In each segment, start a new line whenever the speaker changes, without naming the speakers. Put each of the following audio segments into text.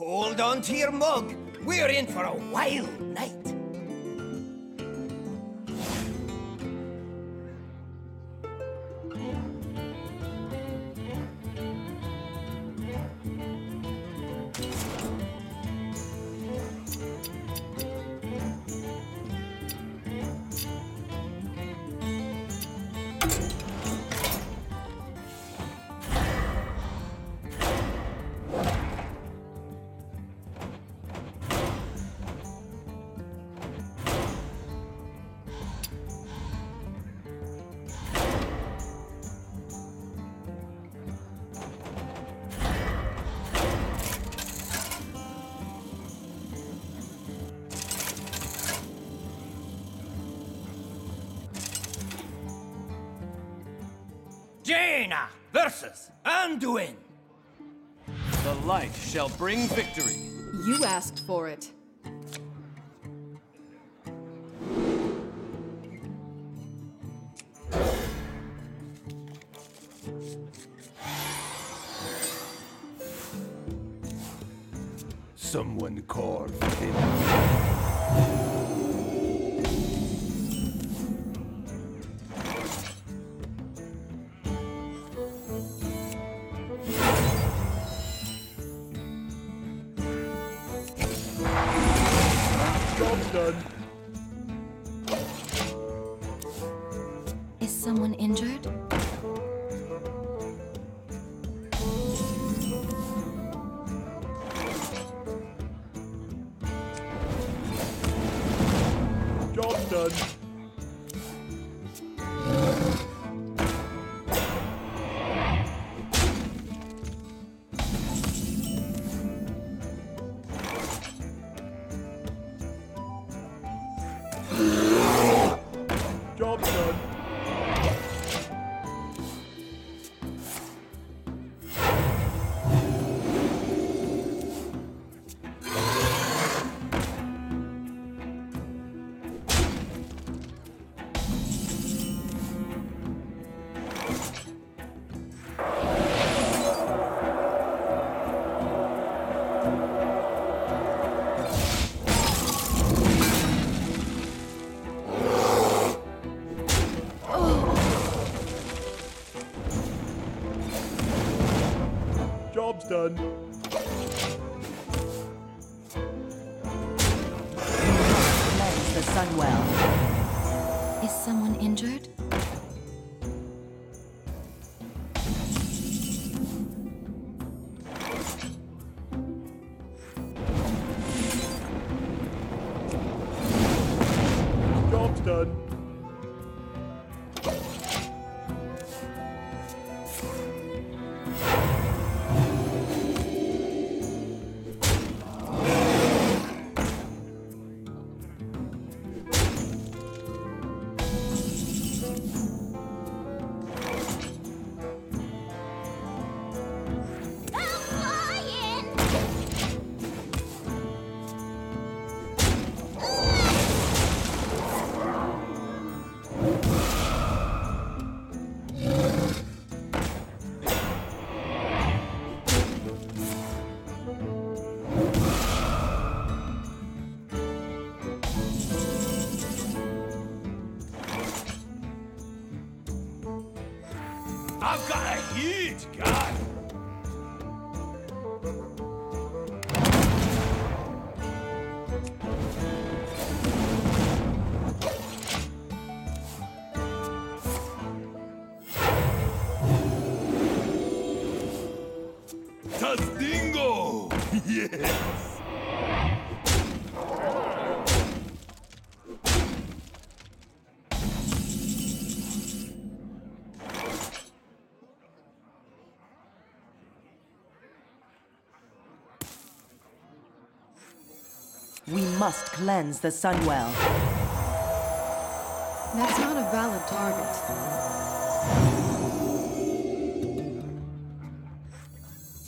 Hold on to your mug. We're in for a wild night. Jaina versus Anduin.
The light shall bring victory.
You asked for it.
Someone carved him. Done.
Is someone injured?
Job's done.
Someone injured?
Huge gun.
Tastingo! yes!
We must cleanse the Sunwell.
That's not a valid target.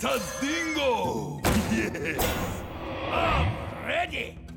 Tastingo! yes!
I'm ready.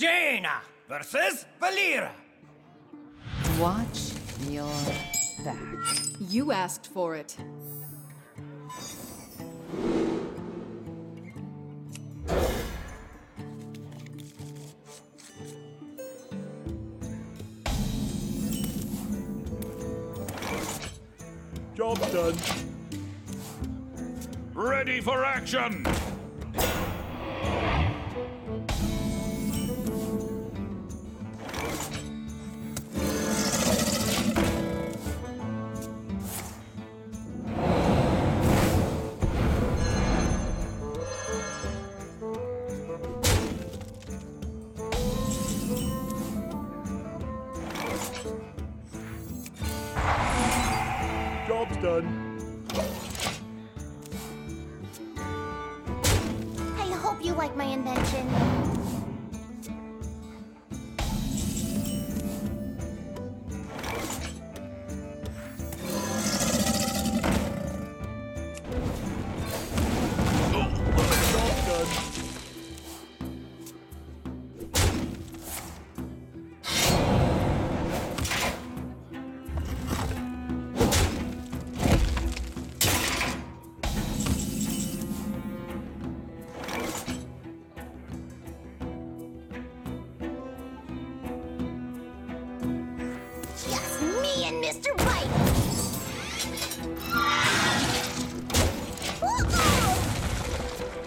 Jaina versus Valeera.
Watch your back.
You asked for it.
Job done.
Ready for action!
Like my invention.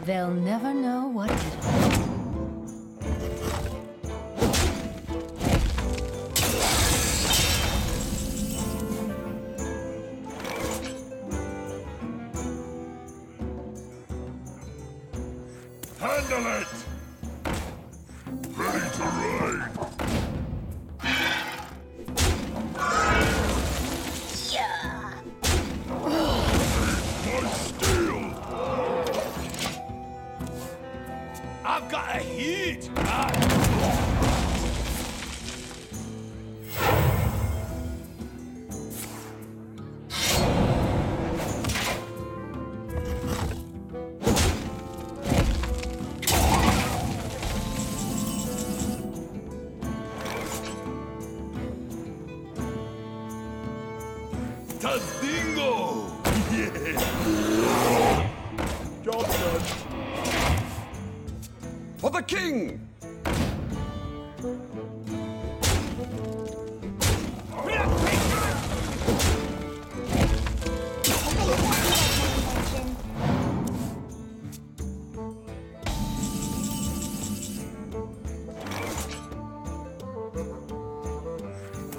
They'll never know what hit 'em.
For the king!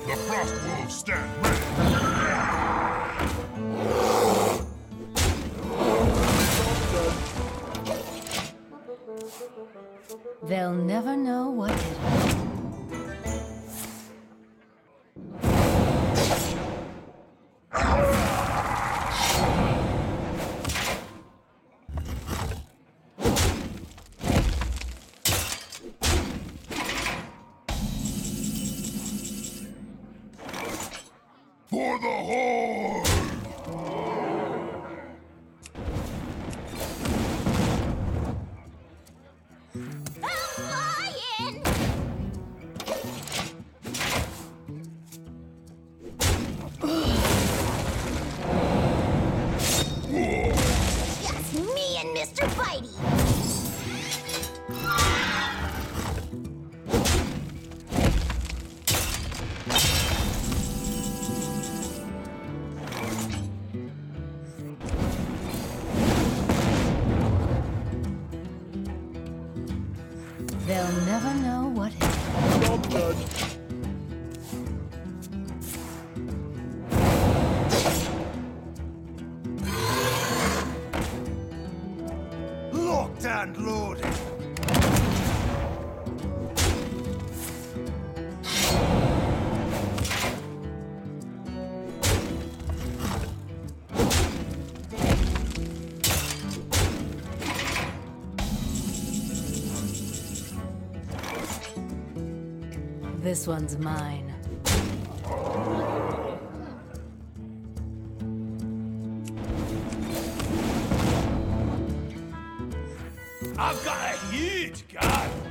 The frost wolves stand ready!
They'll never know what hit 'em.
For the horde!
They'll never know what hit This one's mine.
I've got a huge gun.